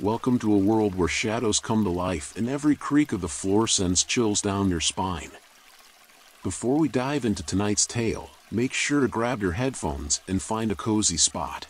Welcome to a world where shadows come to life and every creak of the floor sends chills down your spine. Before we dive into tonight's tale, make sure to grab your headphones and find a cozy spot.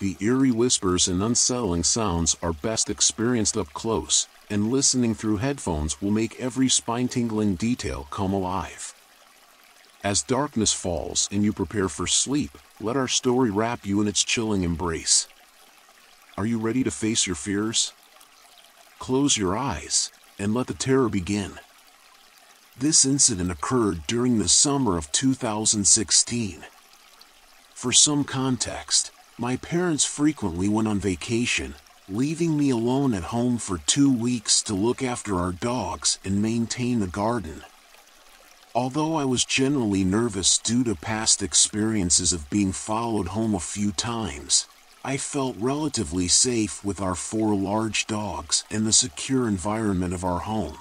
The eerie whispers and unsettling sounds are best experienced up close, and listening through headphones will make every spine tingling detail come alive. As darkness falls and you prepare for sleep, let our story wrap you in its chilling embrace. Are you ready to face your fears? Close your eyes and let the terror begin. This incident occurred during the summer of 2016. For some context, my parents frequently went on vacation, leaving me alone at home for two weeks to look after our dogs and maintain the garden. Although I was generally nervous due to past experiences of being followed home a few times, I felt relatively safe with our four large dogs and the secure environment of our home.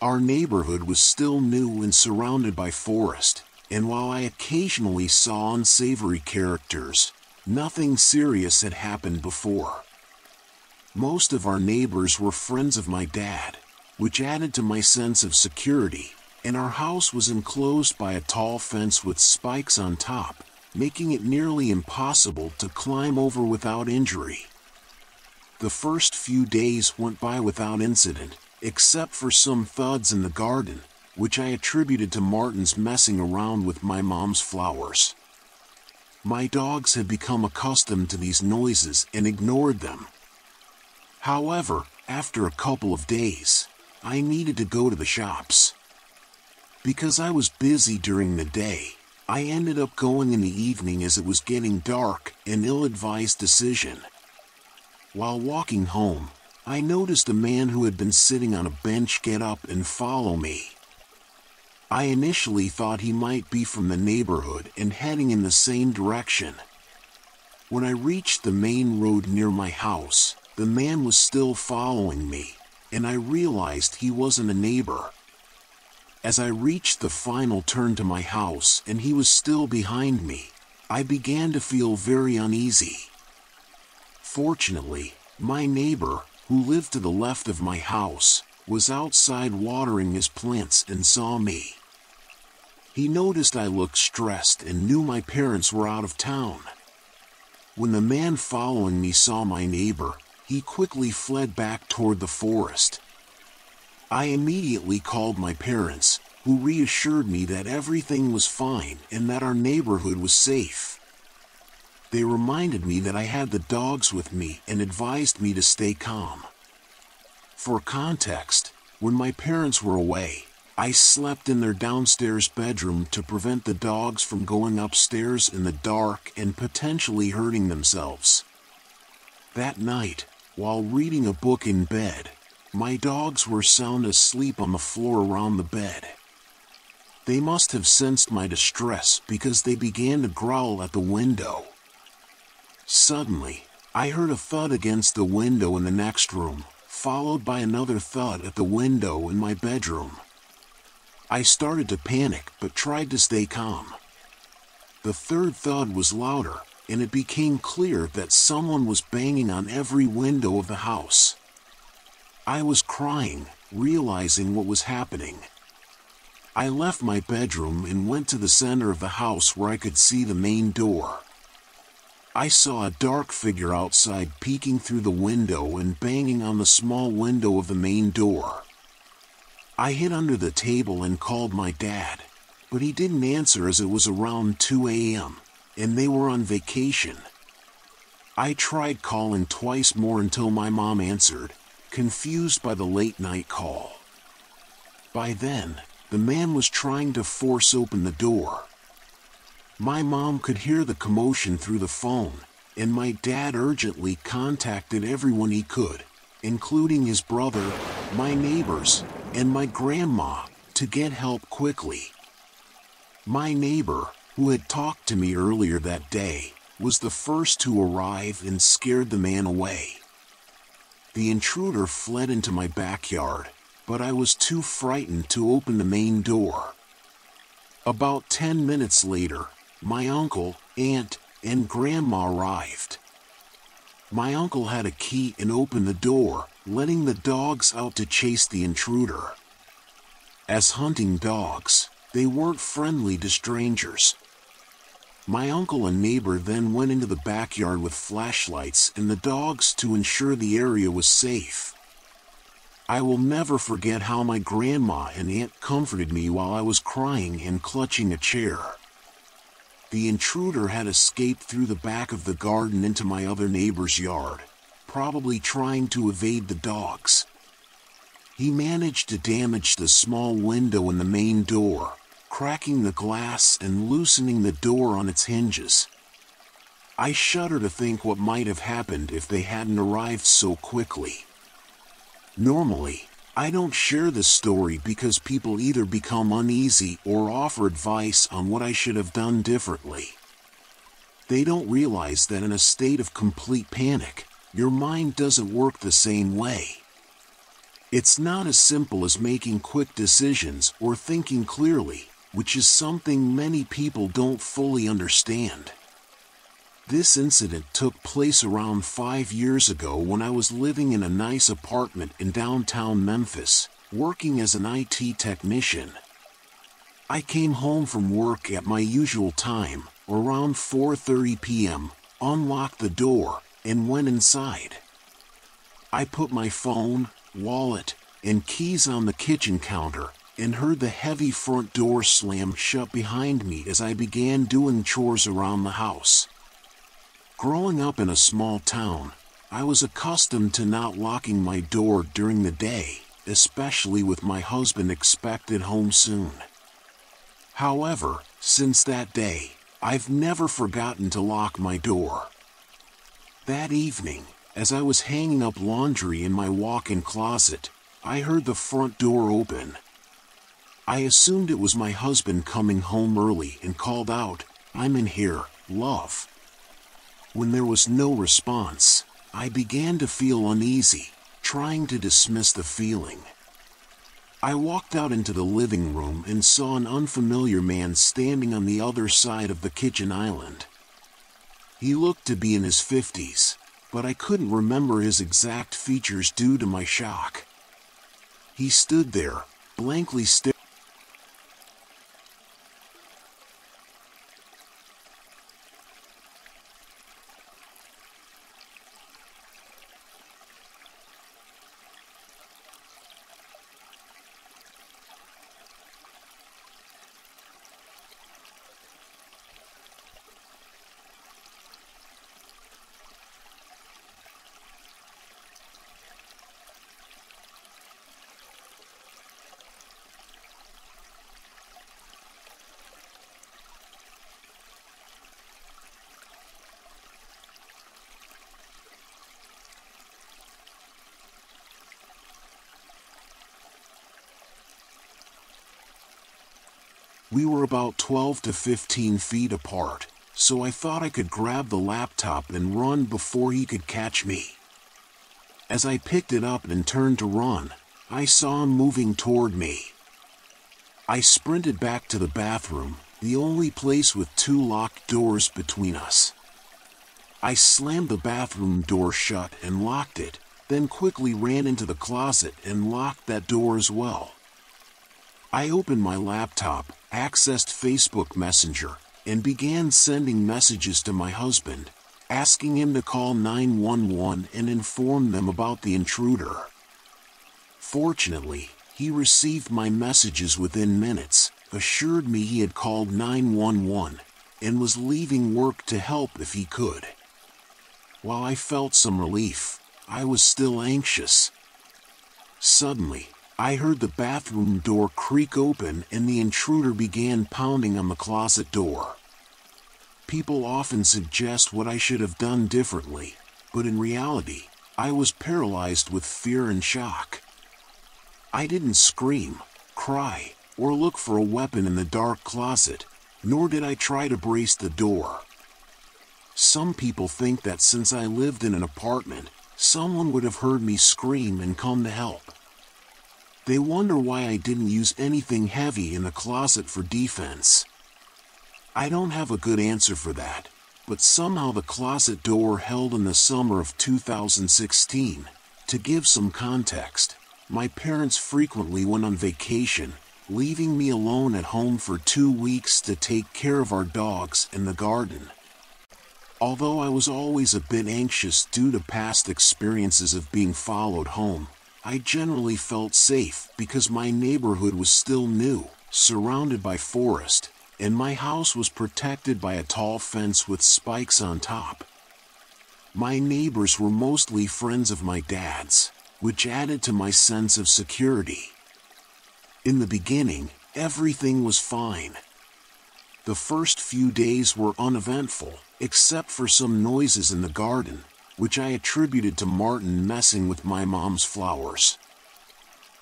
Our neighborhood was still new and surrounded by forest, and while I occasionally saw unsavory characters, nothing serious had happened before. Most of our neighbors were friends of my dad, which added to my sense of security, and our house was enclosed by a tall fence with spikes on top making it nearly impossible to climb over without injury. The first few days went by without incident, except for some thuds in the garden, which I attributed to martens messing around with my mom's flowers. My dogs had become accustomed to these noises and ignored them. However, after a couple of days, I needed to go to the shops. Because I was busy during the day, I ended up going in the evening as it was getting dark, an ill advised decision. While walking home, I noticed a man who had been sitting on a bench get up and follow me. I initially thought he might be from the neighborhood and heading in the same direction. When I reached the main road near my house, the man was still following me, and I realized he wasn't a neighbor. As I reached the final turn to my house and he was still behind me, I began to feel very uneasy. Fortunately, my neighbor, who lived to the left of my house, was outside watering his plants and saw me. He noticed I looked stressed and knew my parents were out of town. When the man following me saw my neighbor, he quickly fled back toward the forest, I immediately called my parents, who reassured me that everything was fine and that our neighborhood was safe. They reminded me that I had the dogs with me and advised me to stay calm. For context, when my parents were away, I slept in their downstairs bedroom to prevent the dogs from going upstairs in the dark and potentially hurting themselves. That night, while reading a book in bed, my dogs were sound asleep on the floor around the bed. They must have sensed my distress because they began to growl at the window. Suddenly, I heard a thud against the window in the next room, followed by another thud at the window in my bedroom. I started to panic but tried to stay calm. The third thud was louder, and it became clear that someone was banging on every window of the house. I was crying, realizing what was happening. I left my bedroom and went to the center of the house where I could see the main door. I saw a dark figure outside peeking through the window and banging on the small window of the main door. I hid under the table and called my dad, but he didn't answer as it was around 2 a.m., and they were on vacation. I tried calling twice more until my mom answered, confused by the late night call. By then, the man was trying to force open the door. My mom could hear the commotion through the phone, and my dad urgently contacted everyone he could, including his brother, my neighbors, and my grandma, to get help quickly. My neighbor, who had talked to me earlier that day, was the first to arrive and scared the man away. The intruder fled into my backyard, but I was too frightened to open the main door. About 10 minutes later, my uncle, aunt, and grandma arrived. My uncle had a key and opened the door, letting the dogs out to chase the intruder. As hunting dogs, they weren't friendly to strangers. My uncle and neighbor then went into the backyard with flashlights and the dogs to ensure the area was safe. I will never forget how my grandma and aunt comforted me while I was crying and clutching a chair. The intruder had escaped through the back of the garden into my other neighbor's yard, probably trying to evade the dogs. He managed to damage the small window in the main door, cracking the glass and loosening the door on its hinges. I shudder to think what might have happened if they hadn't arrived so quickly. Normally, I don't share this story because people either become uneasy or offer advice on what I should have done differently. They don't realize that in a state of complete panic, your mind doesn't work the same way. It's not as simple as making quick decisions or thinking clearly, which is something many people don't fully understand. This incident took place around five years ago when I was living in a nice apartment in downtown Memphis, working as an IT technician. I came home from work at my usual time, around 4:30 p.m., unlocked the door, and went inside. I put my phone, wallet, and keys on the kitchen counter and heard the heavy front door slam shut behind me as I began doing chores around the house. Growing up in a small town, I was accustomed to not locking my door during the day, especially with my husband expected home soon. However, since that day, I've never forgotten to lock my door. That evening, as I was hanging up laundry in my walk in closet, I heard the front door open. I assumed it was my husband coming home early and called out, I'm in here, love. When there was no response, I began to feel uneasy, trying to dismiss the feeling. I walked out into the living room and saw an unfamiliar man standing on the other side of the kitchen island. He looked to be in his 50s, but I couldn't remember his exact features due to my shock. He stood there, blankly staring. We were about 12 to 15 feet apart, so I thought I could grab the laptop and run before he could catch me. As I picked it up and turned to run, I saw him moving toward me. I sprinted back to the bathroom, the only place with two locked doors between us. I slammed the bathroom door shut and locked it, then quickly ran into the closet and locked that door as well. I opened my laptop, accessed Facebook Messenger, and began sending messages to my husband, asking him to call 911 and inform them about the intruder. Fortunately, he received my messages within minutes, assured me he had called 911, and was leaving work to help if he could. While I felt some relief, I was still anxious. Suddenly, I heard the bathroom door creak open and the intruder began pounding on the closet door. People often suggest what I should have done differently, but in reality, I was paralyzed with fear and shock. I didn't scream, cry, or look for a weapon in the dark closet, nor did I try to brace the door. Some people think that since I lived in an apartment, someone would have heard me scream and come to help. They wonder why I didn't use anything heavy in the closet for defense. I don't have a good answer for that, but somehow the closet door held in the summer of 2016. To give some context, my parents frequently went on vacation, leaving me alone at home for two weeks to take care of our dogs and the garden. Although I was always a bit anxious due to past experiences of being followed home, I generally felt safe because my neighborhood was still new, surrounded by forest, and my house was protected by a tall fence with spikes on top. My neighbors were mostly friends of my dad's, which added to my sense of security. In the beginning, everything was fine. The first few days were uneventful, except for some noises in the garden, which I attributed to marten messing with my mom's flowers.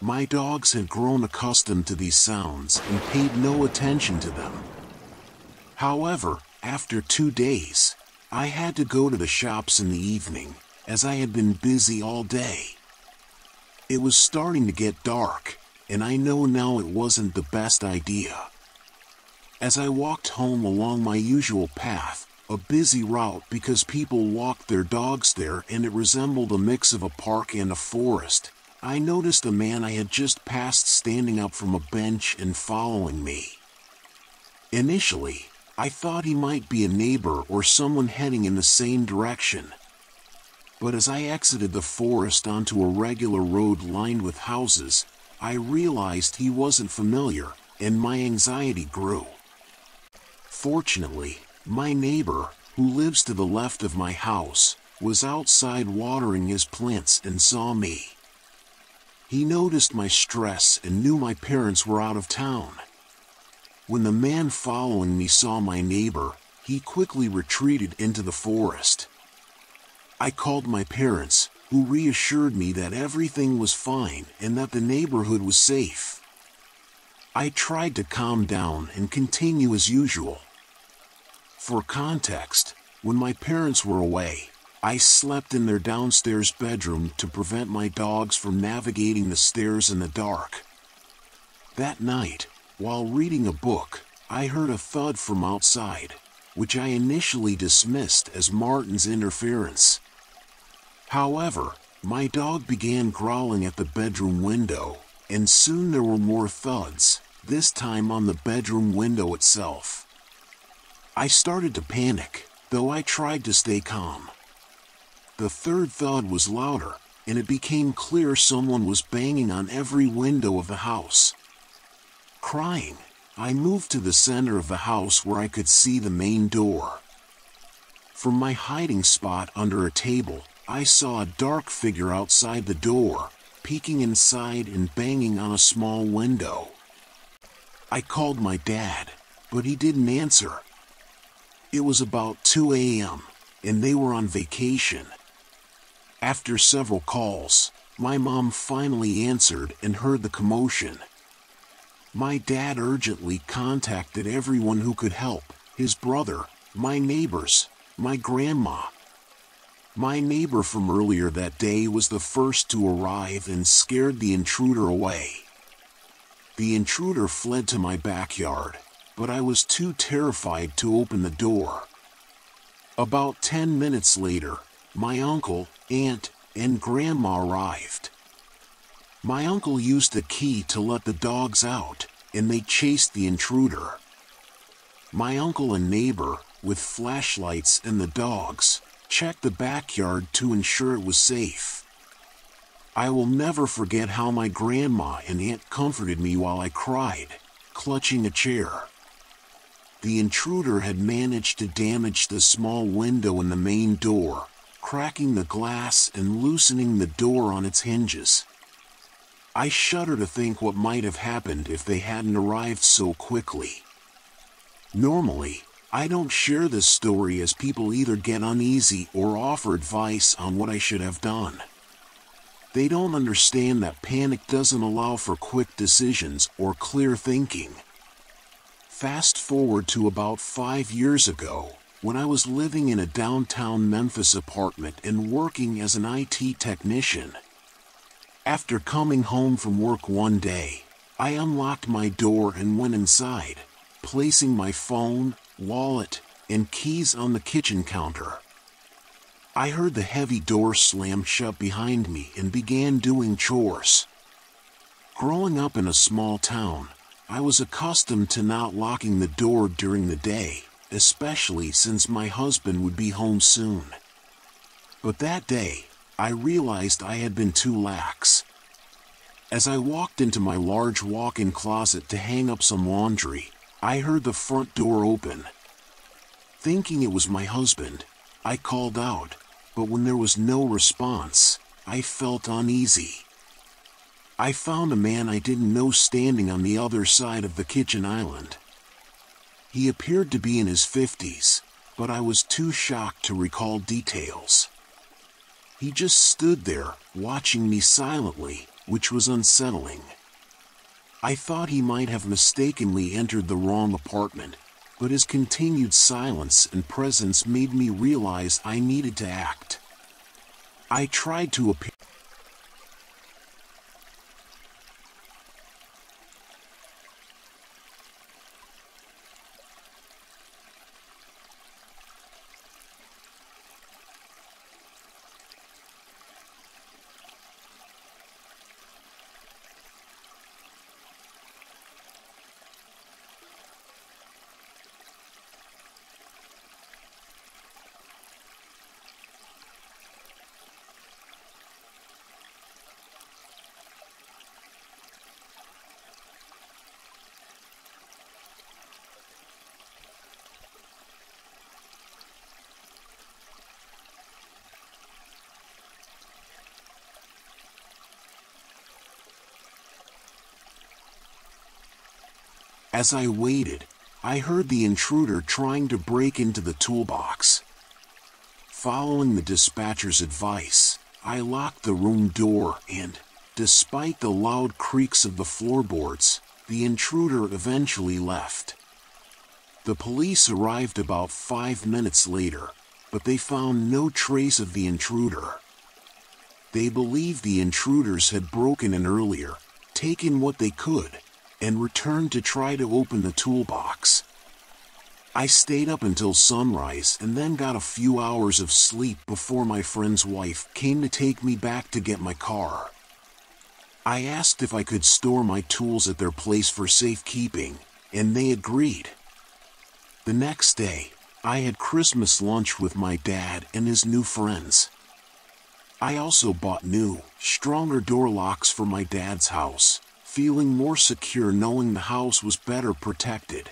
My dogs had grown accustomed to these sounds and paid no attention to them. However, after two days, I had to go to the shops in the evening, as I had been busy all day. It was starting to get dark, and I know now it wasn't the best idea. As I walked home along my usual path, a busy route because people walked their dogs there and it resembled a mix of a park and a forest, I noticed a man I had just passed standing up from a bench and following me. Initially, I thought he might be a neighbor or someone heading in the same direction. But as I exited the forest onto a regular road lined with houses, I realized he wasn't familiar, and my anxiety grew. Fortunately, my neighbor, who lives to the left of my house, was outside watering his plants and saw me. He noticed my stress and knew my parents were out of town. When the man following me saw my neighbor, he quickly retreated into the forest. I called my parents, who reassured me that everything was fine and that the neighborhood was safe. I tried to calm down and continue as usual. For context, when my parents were away, I slept in their downstairs bedroom to prevent my dogs from navigating the stairs in the dark. That night, while reading a book, I heard a thud from outside, which I initially dismissed as martens' interference. However, my dog began growling at the bedroom window, and soon there were more thuds, this time on the bedroom window itself. I started to panic, though I tried to stay calm. The third thud was louder, and it became clear someone was banging on every window of the house. Crying, I moved to the center of the house where I could see the main door. From my hiding spot under a table, I saw a dark figure outside the door, peeking inside and banging on a small window. I called my dad, but he didn't answer. It was about 2 a.m., and they were on vacation. After several calls, my mom finally answered and heard the commotion. My dad urgently contacted everyone who could help his brother, my neighbors, my grandma. My neighbor from earlier that day was the first to arrive and scared the intruder away. The intruder fled to my backyard, but I was too terrified to open the door. About 10 minutes later, my uncle, aunt, and grandma arrived. My uncle used the key to let the dogs out, and they chased the intruder. My uncle and neighbor, with flashlights and the dogs, checked the backyard to ensure it was safe. I will never forget how my grandma and aunt comforted me while I cried, clutching a chair. The intruder had managed to damage the small window in the main door, cracking the glass and loosening the door on its hinges. I shudder to think what might have happened if they hadn't arrived so quickly. Normally, I don't share this story as people either get uneasy or offer advice on what I should have done. They don't understand that panic doesn't allow for quick decisions or clear thinking. Fast forward to about five years ago, when I was living in a downtown Memphis apartment and working as an IT technician. After coming home from work one day, I unlocked my door and went inside, placing my phone, wallet, and keys on the kitchen counter. I heard the heavy door slam shut behind me and began doing chores. Growing up in a small town, I was accustomed to not locking the door during the day, especially since my husband would be home soon. But that day, I realized I had been too lax. As I walked into my large walk-in closet to hang up some laundry, I heard the front door open. Thinking it was my husband, I called out, but when there was no response, I felt uneasy. I found a man I didn't know standing on the other side of the kitchen island. He appeared to be in his 50s, but I was too shocked to recall details. He just stood there, watching me silently, which was unsettling. I thought he might have mistakenly entered the wrong apartment, but his continued silence and presence made me realize I needed to act. I tried to appear. As I waited, I heard the intruder trying to break into the toolbox. Following the dispatcher's advice, I locked the room door and, despite the loud creaks of the floorboards, the intruder eventually left. The police arrived about five minutes later, but they found no trace of the intruder. They believed the intruders had broken in earlier, taken what they could, and returned to try to open the toolbox. I stayed up until sunrise and then got a few hours of sleep before my friend's wife came to take me back to get my car. I asked if I could store my tools at their place for safekeeping, and they agreed. The next day, I had Christmas lunch with my dad and his new friends. I also bought new, stronger door locks for my dad's house feeling more secure knowing the house was better protected.